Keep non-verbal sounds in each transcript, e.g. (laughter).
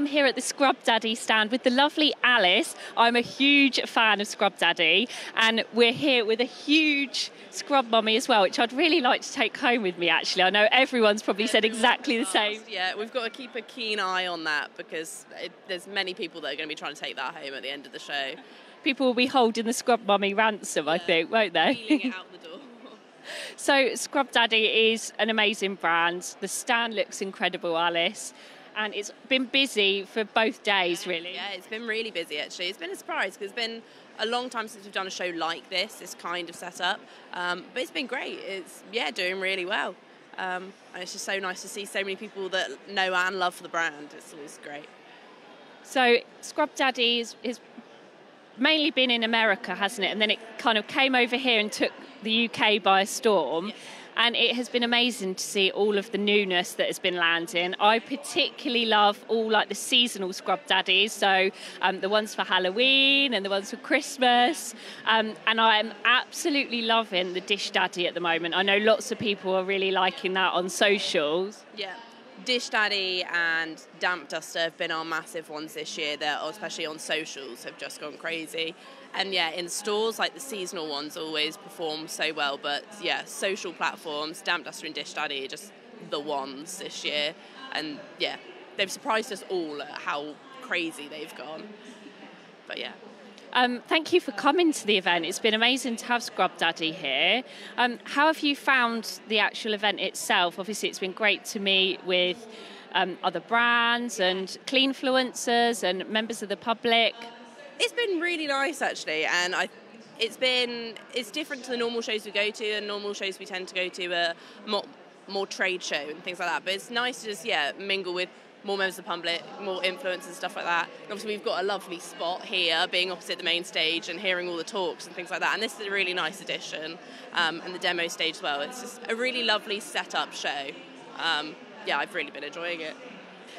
I'm here at the Scrub Daddy stand with the lovely Alice. I'm a huge fan of Scrub Daddy, and we're here with a huge Scrub Mummy as well, which I'd really like to take home with me. Actually, I know everyone's probably said exactly the same. Yeah, we've got to keep a keen eye on that because it, there's many people that are going to be trying to take that home at the end of the show. People will be holding the Scrub Mummy ransom, I think, won't they? Wheeling it out the door. (laughs) So, Scrub Daddy is an amazing brand. The stand looks incredible, Alice. And it's been busy for both days, really. Yeah, it's been really busy actually. It's been a surprise because it's been a long time since we've done a show like this, this kind of setup. Um, but it's been great. It's, yeah, doing really well. Um, and it's just so nice to see so many people that know and love the brand. It's always great. So, Scrub Daddy has, has mainly been in America, hasn't it? And then it kind of came over here and took the UK by storm. Yeah. And it has been amazing to see all of the newness that has been landing. I particularly love all like the seasonal scrub daddies, so um, the ones for Halloween and the ones for Christmas. Um, and I'm absolutely loving the dish daddy at the moment. I know lots of people are really liking that on socials. Yeah. Dish Daddy and Damp Duster have been our massive ones this year that, especially on socials, have just gone crazy. And yeah, in stores, like the seasonal ones always perform so well. But yeah, social platforms, Damp Duster and Dish Daddy are just the ones this year. And yeah, they've surprised us all at how crazy they've gone. But yeah. Um, thank you for coming to the event. It's been amazing to have Scrub Daddy here. Um, how have you found the actual event itself? Obviously, it's been great to meet with um, other brands and clean influencers and members of the public. It's been really nice actually, and I. It's been it's different to the normal shows we go to, and normal shows we tend to go to a more more trade show and things like that. But it's nice to just yeah mingle with more members of the public, more influencers and stuff like that. And obviously, we've got a lovely spot here, being opposite the main stage and hearing all the talks and things like that. And this is a really nice addition, um, and the demo stage as well. It's just a really lovely setup show. Um, yeah, I've really been enjoying it.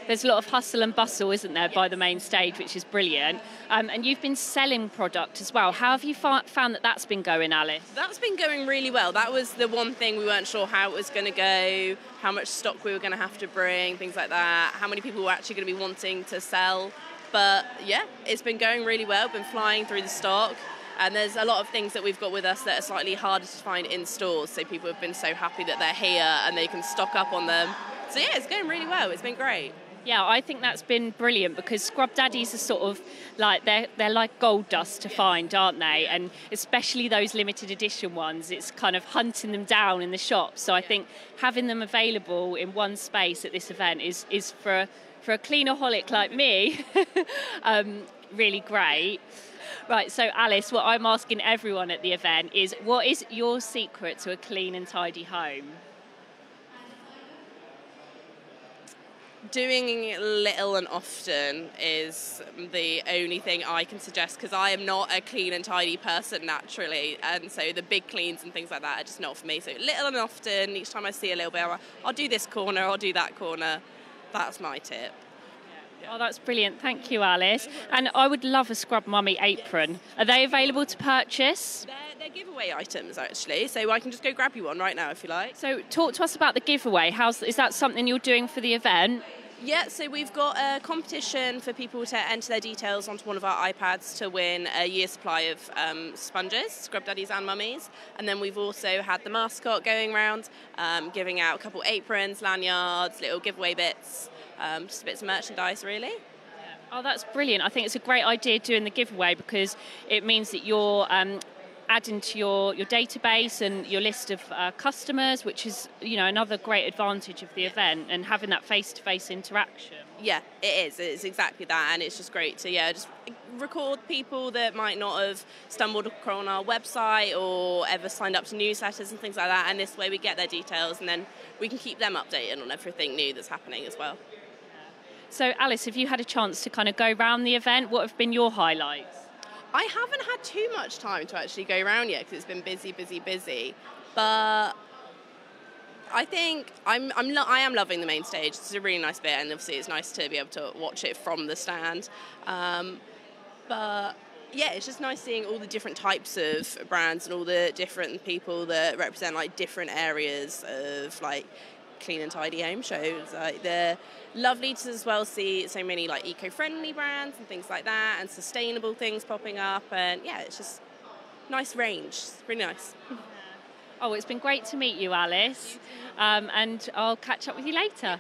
There's a lot of hustle and bustle, isn't there, by the main stage, which is brilliant. Um, and you've been selling product as well. How have you found that that's been going, Alice? That's been going really well. That was the one thing we weren't sure how it was going to go, how much stock we were going to have to bring, things like that, how many people were actually going to be wanting to sell. But yeah, it's been going really well, been flying through the stock. And there's a lot of things that we've got with us that are slightly harder to find in stores. So people have been so happy that they're here and they can stock up on them. So yeah, it's going really well. It's been great. Yeah, I think that's been brilliant because scrub daddies are sort of like they're they're like gold dust to find, aren't they? And especially those limited edition ones, it's kind of hunting them down in the shop. So I think having them available in one space at this event is is for for a cleanaholic like me, (laughs) um, really great. Right, so Alice, what I'm asking everyone at the event is what is your secret to a clean and tidy home? Doing little and often is the only thing I can suggest because I am not a clean and tidy person naturally, and so the big cleans and things like that are just not for me. So little and often, each time I see a little bit, I'll do this corner, I'll do that corner. That's my tip. Oh, that's brilliant. Thank you, Alice. And I would love a Scrub Mummy apron. Are they available to purchase? They're, they're giveaway items, actually, so I can just go grab you one right now if you like. So, talk to us about the giveaway. How's, is that something you're doing for the event? Yeah, so we've got a competition for people to enter their details onto one of our iPads to win a year's supply of um, sponges, scrub daddies and mummies. And then we've also had the mascot going around, um, giving out a couple aprons, lanyards, little giveaway bits, um, just bits of merchandise, really. Oh, that's brilliant. I think it's a great idea doing the giveaway because it means that you're um, adding to your, your database and your list of uh, customers, which is you know another great advantage of the event and having that face-to-face interaction. Yeah, it is. It's exactly that, and it's just great to yeah just record people that might not have stumbled across our website or ever signed up to newsletters and things like that. And this way, we get their details, and then we can keep them updated on everything new that's happening as well. So, Alice, have you had a chance to kind of go around the event? What have been your highlights? I haven't had too much time to actually go around yet because it's been busy, busy, busy. But I think I'm, I'm lo- I am loving the main stage. It's a really nice bit, and obviously it's nice to be able to watch it from the stand. Um, but yeah, it's just nice seeing all the different types of brands and all the different people that represent like different areas of like clean and tidy home shows. Like they're lovely to as well see so many like eco-friendly brands and things like that, and sustainable things popping up. And yeah, it's just nice range. It's really nice. (laughs) Oh, it's been great to meet you, Alice. Um, and I'll catch up with you later.